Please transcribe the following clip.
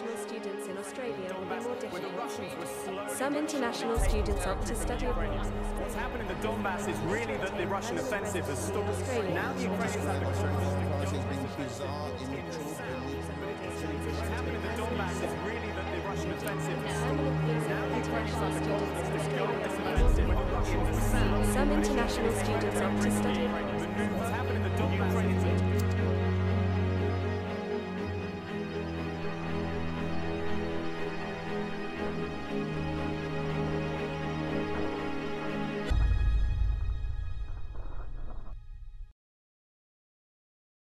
international students in Australia will more difficult. Some international students opt to study abroad. What's happened in the Donbass is really that the Russian offensive has stalled. Now the Ukrainians have been bizarre, What's Some international students opt to study abroad.